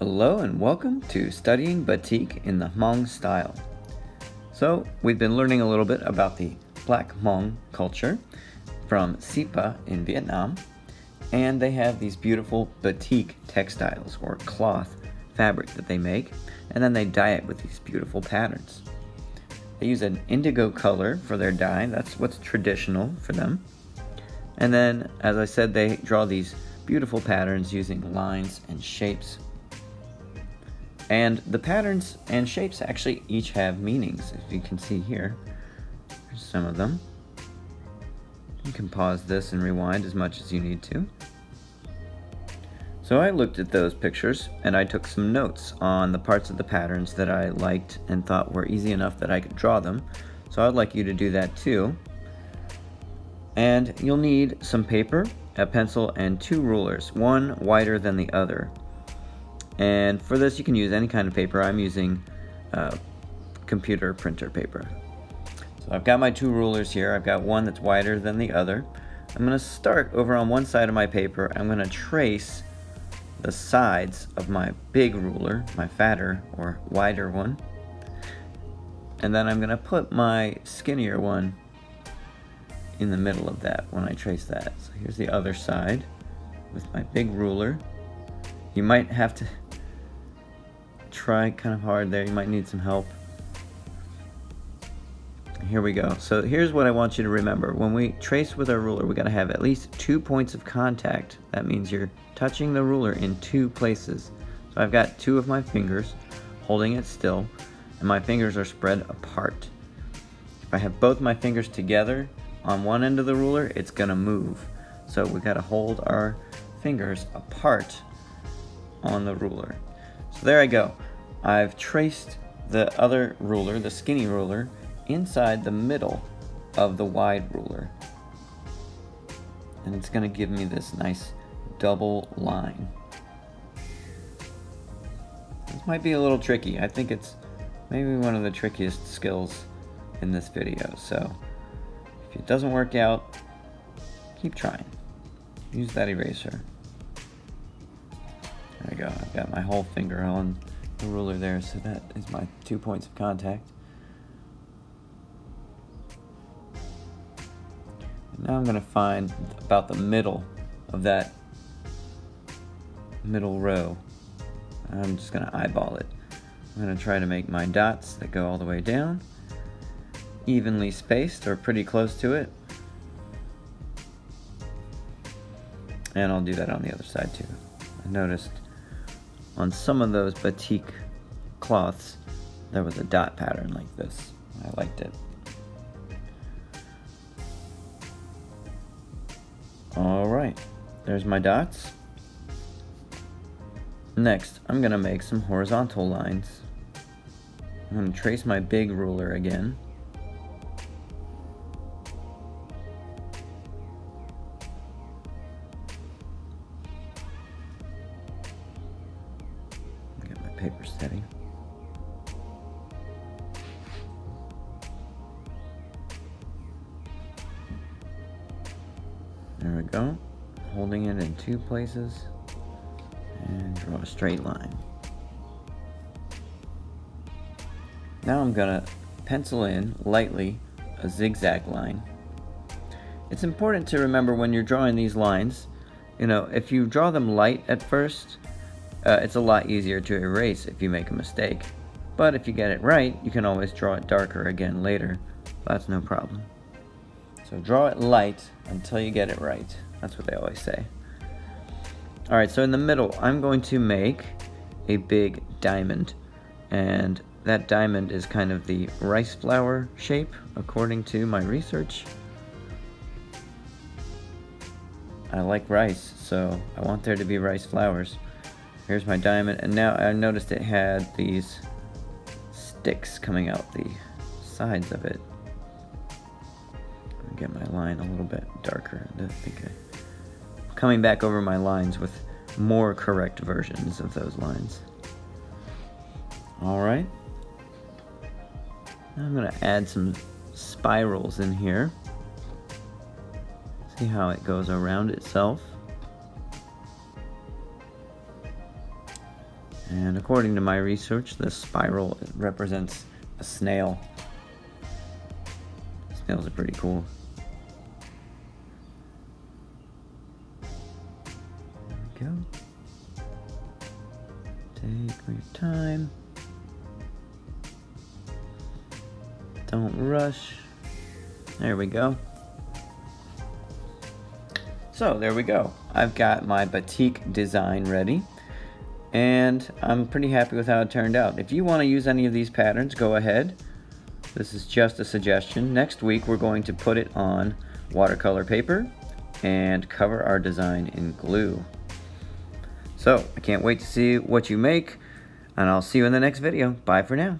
Hello and welcome to studying batik in the Hmong style. So we've been learning a little bit about the Black Hmong culture from Sapa in Vietnam and they have these beautiful batik textiles or cloth fabric that they make and then they dye it with these beautiful patterns. They use an indigo color for their dye, that's what's traditional for them. And then, as I said, they draw these beautiful patterns using lines and shapes. And the patterns and shapes actually each have meanings, as you can see here. Some of them. You can pause this and rewind as much as you need to. So I looked at those pictures and I took some notes on the parts of the patterns that I liked and thought were easy enough that I could draw them. So I'd like you to do that too. And you'll need some paper, a pencil, and two rulers, one wider than the other. And for this you can use any kind of paper. I'm using uh, computer printer paper. So I've got my two rulers here. I've got one that's wider than the other. I'm going to start over on one side of my paper. I'm going to trace the sides of my big ruler, my fatter or wider one. And then I'm going to put my skinnier one in the middle of that when I trace that. So here's the other side with my big ruler. You might have to try kind of hard there. You might need some help. Here we go. So here's what I want you to remember. When we trace with our ruler, we got to have at least two points of contact. That means you're touching the ruler in two places. So I've got two of my fingers holding it still, and my fingers are spread apart. If I have both my fingers together on one end of the ruler, it's going to move. So we got to hold our fingers apart on the ruler. So there I go. I've traced the other ruler, the skinny ruler, inside the middle of the wide ruler. And it's going to give me this nice double line. This might be a little tricky. I think it's maybe one of the trickiest skills in this video. So if it doesn't work out, keep trying. Use that eraser. There we go. I've got my whole finger on the ruler there, so that is my two points of contact. Now I'm going to find about the middle of that middle row. I'm just going to eyeball it. I'm going to try to make my dots that go all the way down evenly spaced or pretty close to it. And I'll do that on the other side too. I noticed on some of those batik cloths there was a dot pattern like this. I liked it. All right, there's my dots. Next, I'm gonna make some horizontal lines. I'm gonna trace my big ruler again. Paper steady. There we go. Holding it in two places and draw a straight line. Now I'm gonna pencil in lightly a zigzag line. It's important to remember when you're drawing these lines, you know, if you draw them light at first, uh, it's a lot easier to erase if you make a mistake. But if you get it right, you can always draw it darker again later. That's no problem. So draw it light until you get it right. That's what they always say. All right, so in the middle, I'm going to make a big diamond. And that diamond is kind of the rice flower shape, according to my research. I like rice, so I want there to be rice flowers. Here's my diamond, and now I noticed it had these sticks coming out the sides of it. Get my line a little bit darker. I think I coming back over my lines with more correct versions of those lines. All right. Now I'm to add some spirals in here. See how it goes around itself. And according to my research, the spiral represents a snail. Snails are pretty cool. There we go. Take your time. Don't rush. There we go. So there we go. I've got my batik design ready and I'm pretty happy with how it turned out. If you want to use any of these patterns, go ahead. This is just a suggestion. Next week we're going to put it on watercolor paper and cover our design in glue. So I can't wait to see what you make and I'll see you in the next video. Bye for now.